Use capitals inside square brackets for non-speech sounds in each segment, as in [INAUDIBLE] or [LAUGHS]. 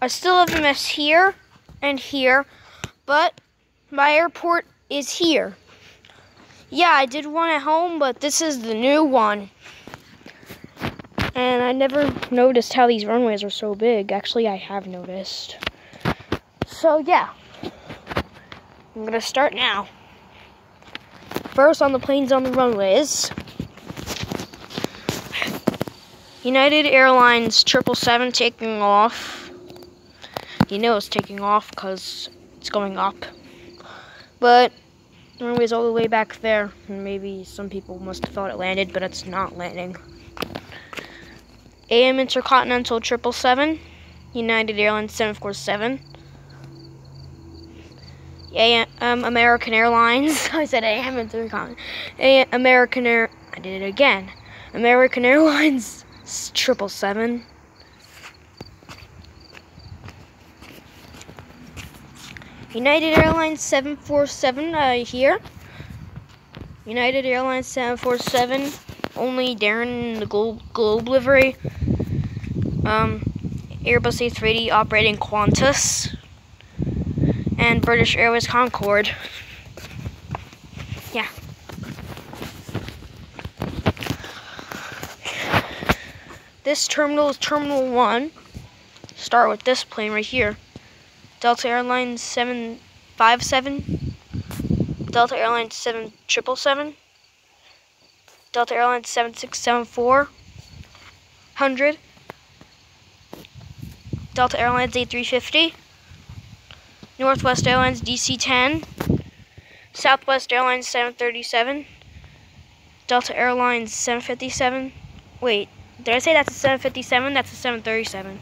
I still have a mess here and here, but my airport is here. Yeah, I did one at home, but this is the new one. And I never noticed how these runways are so big. Actually, I have noticed. So, yeah. I'm gonna start now. First on the planes on the runways. United Airlines 777 taking off. You know it's taking off because it's going up. But the runway's all the way back there. Maybe some people must have thought it landed, but it's not landing. AM Intercontinental 777, United Airlines 747. AM, um, American Airlines. [LAUGHS] I said AM Intercontinental. American Air. I did it again. American Airlines [LAUGHS] 777. United Airlines 747 uh, here. United Airlines 747, only Darren in the Globe, Globe livery. Um, Airbus A380 operating Qantas. And British Airways Concorde. Yeah. This terminal is Terminal 1. Start with this plane right here. Delta Airlines 757, Delta Airlines 7777, Delta Airlines 7674, 100, Delta Airlines A350, Northwest Airlines DC-10, Southwest Airlines 737, Delta Airlines 757, wait, did I say that's a 757? That's a 737,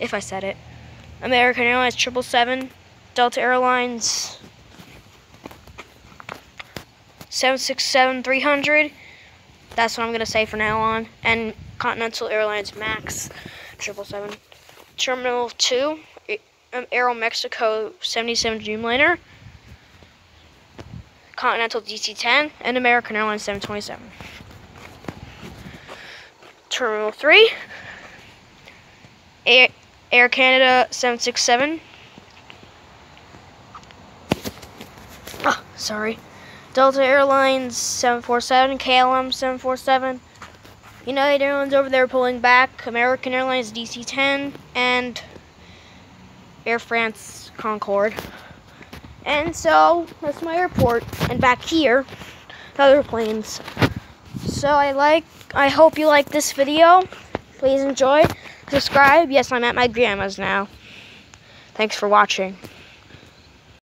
if I said it. American Airlines 777, Delta Airlines 767 300. That's what I'm going to say from now on. And Continental Airlines MAX 777. Terminal 2, um, Aeromexico 77 Dreamliner. Continental DC-10 and American Airlines 727. Terminal 3, Air Air Canada 767. Oh, ah, sorry. Delta Airlines 747, KLM 747. United Airlines over there pulling back. American Airlines DC-10 and Air France Concorde. And so that's my airport. And back here, other planes. So I like. I hope you like this video. Please enjoy subscribe. Yes, I'm at my grandma's now. Thanks for watching.